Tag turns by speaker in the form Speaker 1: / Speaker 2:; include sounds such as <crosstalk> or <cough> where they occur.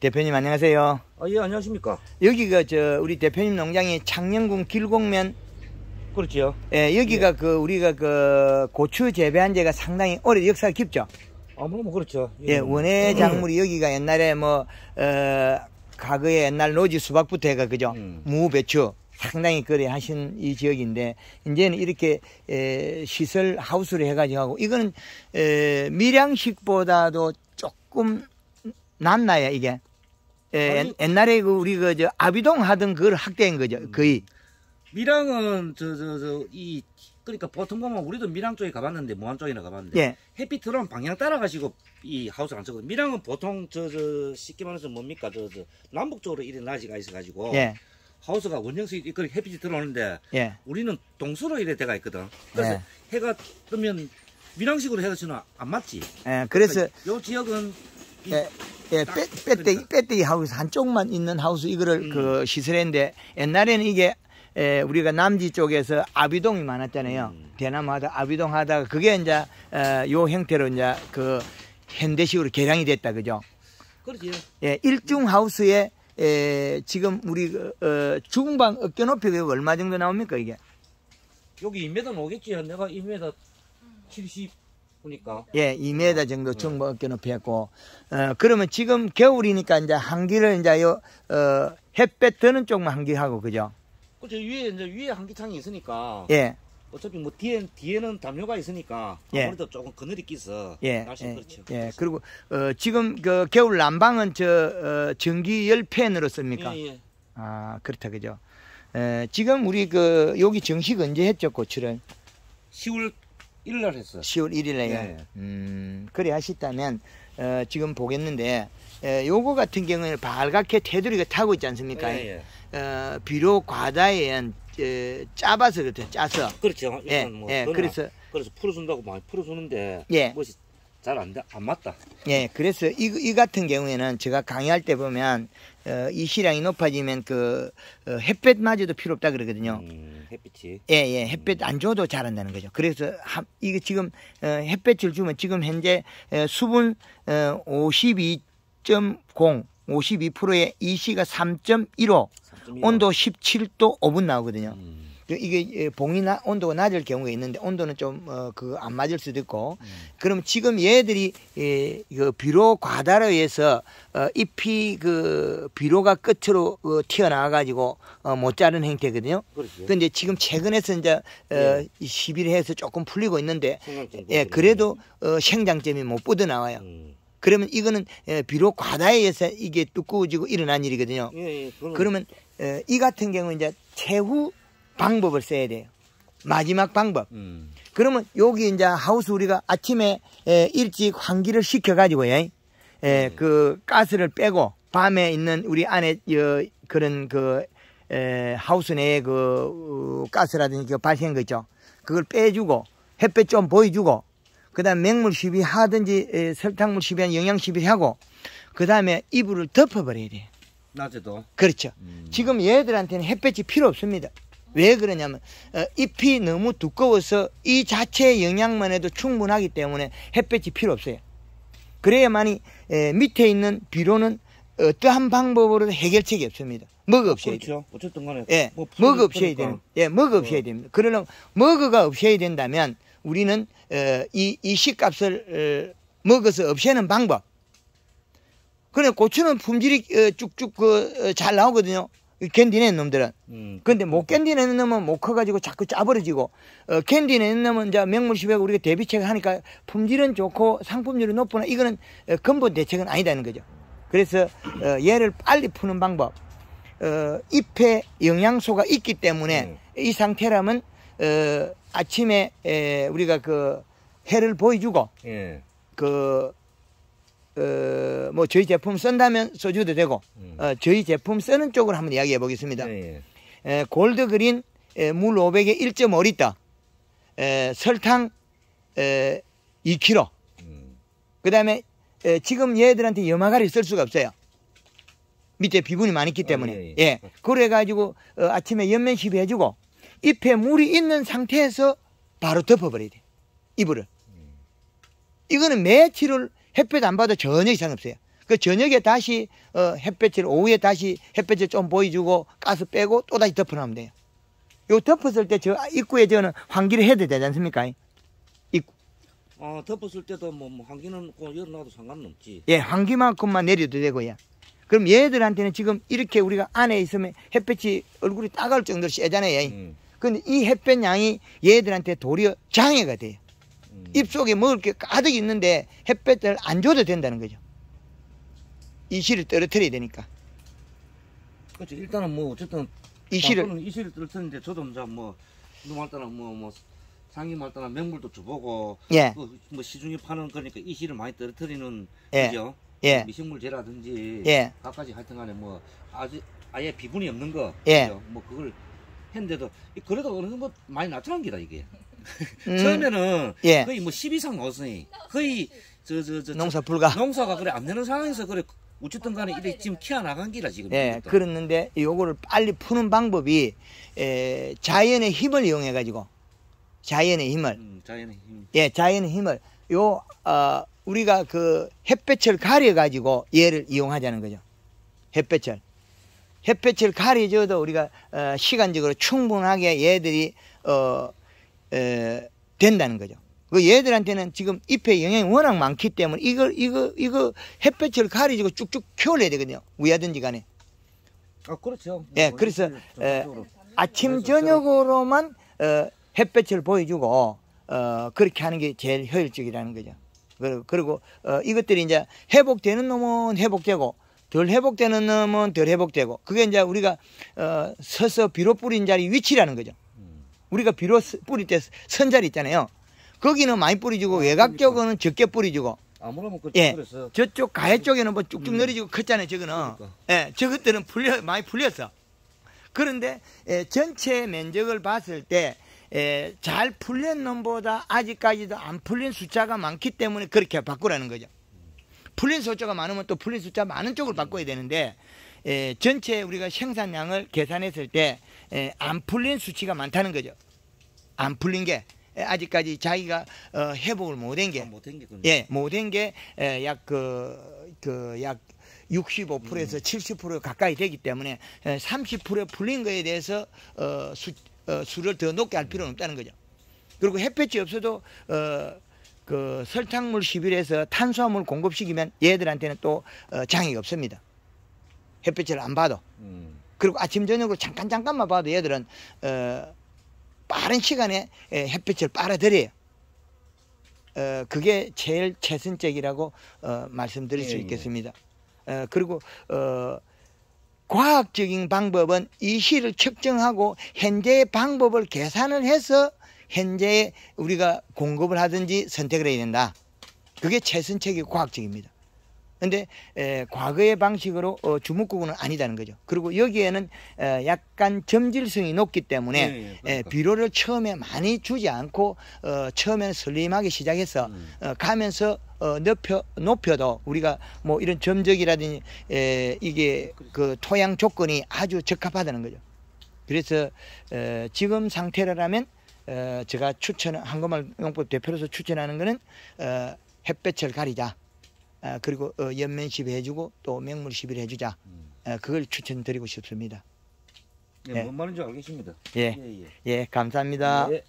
Speaker 1: 대표님 안녕하세요.
Speaker 2: 아, 예, 안녕하십니까.
Speaker 1: 여기가 저 우리 대표님 농장이 창녕군 길곡면
Speaker 2: 그렇지요.
Speaker 1: 예, 여기가 그 우리가 그 고추 재배한 지가 상당히 오래 역사가 깊죠.
Speaker 2: 아, 뭐, 뭐, 그렇죠.
Speaker 1: 예, 원예 작물이 여기가 옛날에 뭐, 어, 과거에 옛날 노지 수박부터 해가 그죠.
Speaker 2: 음.
Speaker 1: 무, 배추 상당히 그래 하신 이 지역인데, 이제는 이렇게, 에, 시설 하우스를 해가지고 하고, 이거는, 에, 밀양식보다도 조금 낫나요, 이게? 에,
Speaker 2: 아니-
Speaker 1: 옛날에 그 우리 그 저 아비동 하던 그걸 확대한 거죠, 거의.
Speaker 2: 밀양은, 저, 저, 저, 이, 그러니까 보통 보면 우리도 밀양 쪽에 가봤는데, 무안 쪽이나 가봤는데.
Speaker 1: 예.
Speaker 2: 햇빛 들어오는 방향 따라가시고 이 하우스를 안 쓰거든요. 밀양은 보통 저, 저, 쉽게 말해서 뭡니까? 저, 저, 남북 쪽으로 이래 나지가 있어가지고.
Speaker 1: 예,
Speaker 2: 하우스가 원형수 이 햇빛이 들어오는데,
Speaker 1: 예.
Speaker 2: 우리는 동수로 이래 돼가 있거든. 그래서
Speaker 1: 예.
Speaker 2: 해가 뜨면 밀양식으로 해서는 안 맞지.
Speaker 1: 예, 그래서,
Speaker 2: 요 지역은 이-
Speaker 1: 예, 예,
Speaker 2: 딱
Speaker 1: 빼, 빼떼기. 빼떼기 하우스 한쪽만 있는 하우스 이거를
Speaker 2: 음.
Speaker 1: 그 시설했는데 옛날에는 이게 에, 우리가 남지 쪽에서 아비동이 많았잖아요.
Speaker 2: 음.
Speaker 1: 대나무 하다 아비동 하다가 그게 이제 어, 요 형태로 이제 그 현대식으로 개량이 됐다 그죠?
Speaker 2: 그렇지.
Speaker 1: 예, 일중 하우스에 에, 지금 우리 그, 어, 중방 어깨 높이가 얼마 정도 나옵니까 이게?
Speaker 2: 여기 2m 오겠지. 내가 2m 70 보니까.
Speaker 1: 예, 2m 정도 중방 어깨 높이 했고 어, 그러면 지금 겨울이니까 이제 한기를 이제 요 어, 햇볕 드는 쪽만 한기하고 그죠?
Speaker 2: 그렇죠. 위에 이제 위에 한기창이 있으니까.
Speaker 1: 예.
Speaker 2: 어차피 뭐 뒤에 뒤에는 담요가 있으니까
Speaker 1: 예.
Speaker 2: 아무래도 조금 그늘이 끼서
Speaker 1: 예,
Speaker 2: 날씨는
Speaker 1: 예,
Speaker 2: 그렇죠.
Speaker 1: 예. 그리고 어, 지금 그 겨울 난방은 저 어, 전기 열팬으로 씁니까?
Speaker 2: 예, 예.
Speaker 1: 아 그렇다 그죠. 에, 지금 우리 그 여기 정식 언제 했죠 고추를?
Speaker 2: 10월 1일 날 했어.
Speaker 1: 10월 1일에요.
Speaker 2: 예.
Speaker 1: 음 그래 하셨다면 어, 지금 보겠는데 에, 요거 같은 경우에는 발갛게 테두리가 타고 있지 않습니까?
Speaker 2: 예, 예.
Speaker 1: 어, 비록 과다에 에, 짜봐서 그렇죠. 짜서.
Speaker 2: 그렇죠.
Speaker 1: 예,
Speaker 2: 뭐
Speaker 1: 예. 그래서
Speaker 2: 그래서 풀어준다고 많이 풀어주는데
Speaker 1: 예.
Speaker 2: 뭐지 잘안 돼, 안 맞다.
Speaker 1: 예, 그래서 이, 이 같은 경우에는 제가 강의할 때 보면 어, 이 시량이 높아지면 그 어, 햇볕마저도 필요 없다 그러거든요.
Speaker 2: 음, 햇빛이.
Speaker 1: 예, 예, 햇볕 안 줘도 자란다는 거죠. 그래서 한, 이게 지금 어, 햇볕을 주면 지금 현재 어, 수분 어, 52.0, 52%에 이시가 3.15,
Speaker 2: 3.25.
Speaker 1: 온도 17도 5분 나오거든요.
Speaker 2: 음,
Speaker 1: 그 이게 예, 봉이 나, 온도가 낮을 경우가 있는데 온도는 좀 어, 그안 맞을 수도 있고
Speaker 2: 음.
Speaker 1: 그럼 지금 얘들이 예, 그 비료 과다로 의해서 어, 잎이 그 비료가 끝으로 어, 튀어나와 가지고 어, 못 자른 형태거든요.
Speaker 2: 그렇지.
Speaker 1: 근데 지금 최근에서 이제 어,
Speaker 2: 예.
Speaker 1: 11회에서 조금 풀리고 있는데 예, 그래도 어, 생장점이 못 뻗어 나와요.
Speaker 2: 음.
Speaker 1: 그러면 이거는 예, 비료 과다에 의해서 이게 두꺼워지고 일어난 일이거든요.
Speaker 2: 예, 예.
Speaker 1: 그러면 어, 이 같은 경우 이제 최후 방법을 써야 돼요. 마지막 방법.
Speaker 2: 음.
Speaker 1: 그러면 여기 이제 하우스 우리가 아침에 에, 일찍 환기를 시켜가지고 예, 에, 그 가스를 빼고 밤에 있는 우리 안에 어, 그런 그 에, 하우스 내에 그 어, 가스라든지 그 발생한 거 있죠. 그걸 빼주고 햇볕 좀 보여주고 그다음 맹물 시비 하든지 에, 설탕물 시비한 영양 시비 하고 그다음에 이불을 덮어버려야 돼요.
Speaker 2: 낮에도.
Speaker 1: 그렇죠.
Speaker 2: 음.
Speaker 1: 지금 얘들한테는 햇볕이 필요 없습니다. 왜 그러냐면 어, 잎이 너무 두꺼워서 이 자체의 영양만 해도 충분하기 때문에 햇볕이 필요 없어요. 그래야만이 에, 밑에 있는 비료는 어떠한 방법으로도 해결책이 없습니다. 먹어 없어야 돼요.
Speaker 2: 그렇죠. 어쨌든 간에.
Speaker 1: 예,
Speaker 2: 뭐
Speaker 1: 먹어
Speaker 2: 그러니까.
Speaker 1: 되는. 예, 먹어
Speaker 2: 어.
Speaker 1: 됩니다. 그러려면 먹어가 없어야 된다면 우리는 어, 이, 이 씨값을 어, 먹어서 없애는 방법. 그래 고추는 품질이 어, 쭉쭉 그, 어, 잘 나오거든요. 견디내는 놈들은.
Speaker 2: 음.
Speaker 1: 근데 못 견디내는 놈은 못 커가지고 자꾸 짜버려지고, 어, 견디내는 놈은 이제 명물시백고 우리가 대비책을 하니까 품질은 좋고 상품률이 높으나 이거는 어, 근본 대책은 아니다는 거죠. 그래서, 어, 얘를 빨리 푸는 방법. 어, 잎에 영양소가 있기 때문에
Speaker 2: 음.
Speaker 1: 이 상태라면, 어, 아침에 에, 우리가 그 해를 보여주고,
Speaker 2: 예.
Speaker 1: 그, 어, 뭐 저희 제품 쓴다면 써줘도 되고,
Speaker 2: 음.
Speaker 1: 어, 저희 제품 쓰는 쪽으로 한번 이야기해 보겠습니다.
Speaker 2: 예, 예.
Speaker 1: 에, 골드 그린 에, 물 500에 1.5리터 에, 설탕 에, 2kg
Speaker 2: 음.
Speaker 1: 그 다음에 지금 얘들한테 염화가리 쓸 수가 없어요 밑에 비분이 많이 있기 때문에
Speaker 2: 예,
Speaker 1: 예,
Speaker 2: 예.
Speaker 1: 그래 가지고 어, 아침에 연면 시비해주고 잎에 물이 있는 상태에서 바로 덮어버려야 돼 이불을 이거는 며칠을 햇볕 안 받아 전혀 이상 없어요 그 저녁에 다시 어, 햇볕을 오후에 다시 햇볕을 좀 보여주고 가스 빼고 또 다시 덮어놓으면 돼요. 요 덮었을 때 저 입구에 저는 환기를 해야 되지 않습니까?
Speaker 2: 어, 덮었을 때도 뭐, 뭐 환기는 그 열어놔도 상관없지.
Speaker 1: 예, 환기만큼만 내려도 되고요. 그럼 얘들한테는 지금 이렇게 우리가 안에 있으면 햇볕이 얼굴이 따가울 정도로 세잖아요.
Speaker 2: 음,
Speaker 1: 근데 이 햇볕 양이 얘들한테 도리어 장애가 돼요.
Speaker 2: 음.
Speaker 1: 입속에 먹을 게 가득 있는데 햇볕을 안 줘도 된다는 거죠. 이실을 떨어뜨려야 되니까.
Speaker 2: 그렇죠. 일단은 뭐 어쨌든
Speaker 1: 이실을
Speaker 2: 이실을 떨었는데 저도 이제 뭐 누말 따나 뭐뭐 말 따나 맹물도 줘보고
Speaker 1: 예,
Speaker 2: 그 뭐 시중에 파는 거니까 이실을 많이 떨어뜨리는
Speaker 1: 예.
Speaker 2: 그죠?
Speaker 1: 예,
Speaker 2: 미생물제라든지
Speaker 1: 예.
Speaker 2: 갖가지 하여튼간에 뭐 아주 아예 비분이 없는 거
Speaker 1: 예.
Speaker 2: 그죠? 뭐 그걸 했는데도 그래도 어느 정도 많이 나타난 기다 이게 <laughs>
Speaker 1: 음,
Speaker 2: 처음에는
Speaker 1: 예.
Speaker 2: 거의 뭐 10 이상 나왔으니 거의 저 저 저
Speaker 1: 농사 불가.
Speaker 2: 농사가 그래 안 되는 상황에서 그래 어쨌든 간에 이래 지금 키워 나간 기라 지금
Speaker 1: 예,
Speaker 2: 이것도.
Speaker 1: 그랬는데 요거를 빨리 푸는 방법이 에, 자연의 힘을 이용해 가지고 자연의 힘을
Speaker 2: 음, 자연의 힘
Speaker 1: 예, 자연의 힘을 요 어, 우리가 그 햇볕을 가려 가지고 얘를 이용하자는 거죠. 햇볕을 햇볕을 가려줘도 우리가 어, 시간적으로 충분하게 얘들이 어, 에, 된다는 거죠. 그 얘들한테는 지금 잎에 영양이 워낙 많기 때문에 이거 이거 이거 햇볕을 가려주고 쭉쭉 키워내야 되거든요. 위하든지 간에.
Speaker 2: 아 그렇죠
Speaker 1: 예,
Speaker 2: 뭐
Speaker 1: 그래서, 에,
Speaker 2: 전반적으로.
Speaker 1: 아침
Speaker 2: 그래서
Speaker 1: 저녁으로만 어, 햇볕을 보여주고 어, 그렇게 하는 게 제일 효율적이라는 거죠. 그리고, 그리고 어, 이것들이 이제 회복되는 놈은 회복되고 덜 회복되는 놈은 덜 회복되고 그게 이제 우리가 어, 서서 비료 뿌린 자리 위치라는 거죠.
Speaker 2: 음.
Speaker 1: 우리가 비료 스- 뿌릴 때 선 자리 있잖아요. 거기는 많이 뿌려주고 외곽 쪽은 적게
Speaker 2: 아무래도 그
Speaker 1: 예.
Speaker 2: 그래서
Speaker 1: 저쪽 가해 쪽에는 뭐 쭉쭉
Speaker 2: 음.
Speaker 1: 내려지고 컸잖아요. 저거는.
Speaker 2: 그러니까.
Speaker 1: 예, 저것들은 풀려 많이 풀렸어. 그런데 예, 전체 면적을 봤을 때 예, 잘 풀린 놈보다 아직까지도 안 풀린 숫자가 많기 때문에 그렇게 바꾸라는 거죠. 풀린 숫자가 많으면 또 풀린 숫자 많은 쪽을 바꿔야 되는데 예, 전체 우리가 생산량을 계산했을 때 예, 안 풀린 수치가 많다는 거죠. 안 풀린 게 예, 아직까지 자기가 어, 회복을 못한 게
Speaker 2: 못한 게
Speaker 1: 예, 못한 게약그그약 65%에서 70% 가까이 되기 때문에 30% 풀린 거에 대해서 어, 수, 어, 수를 더 높게 할 필요는 없다는 거죠. 그리고 햇볕이 없어도 어, 그 설탕물 시빌에서 탄수화물 공급시키면 얘들한테는 또 어, 장애가 없습니다. 햇볕을 안 봐도
Speaker 2: 음.
Speaker 1: 그리고 아침 저녁으로 잠깐 잠깐만 봐도 얘들은 어, 빠른 시간에 에, 햇빛을 빨아들여요. 어, 그게 제일 최선적이라고 어, 말씀드릴 수
Speaker 2: 예, 예.
Speaker 1: 있겠습니다. 어, 그리고 어, 과학적인 방법은 이 시를 측정하고 현재의 방법을 계산을 해서 현재 우리가 공급을 하든지 선택을 해야 된다. 그게 최선책이 과학적입니다. 근데 에, 과거의 방식으로 어, 주먹구구는 아니다는 거죠. 그리고 여기에는 에, 약간 점질성이 높기 때문에
Speaker 2: 예, 예,
Speaker 1: 에. 비료를 처음에 많이 주지 않고 어, 처음에는 슬림하게 시작해서
Speaker 2: 음.
Speaker 1: 어, 가면서 어, 높여 높여도 우리가 뭐 이런 점적이라든지 에, 이게 그 토양 조건이 아주 적합하다는 거죠. 그래서 에, 지금 상태라면 어, 제가 추천 한국말 용법 대표로서 추천하는 거는 어, 햇볕을 가리자. 아, 그리고 어, 연면 시비 해주고 또 맹물 시비를 해주자.
Speaker 2: 음.
Speaker 1: 어, 그걸 추천드리고 싶습니다.
Speaker 2: 예,
Speaker 1: 예.
Speaker 2: 뭔 말인지 알겠습니다
Speaker 1: 예,
Speaker 2: 예, 예.
Speaker 1: 예, 감사합니다.
Speaker 2: 예.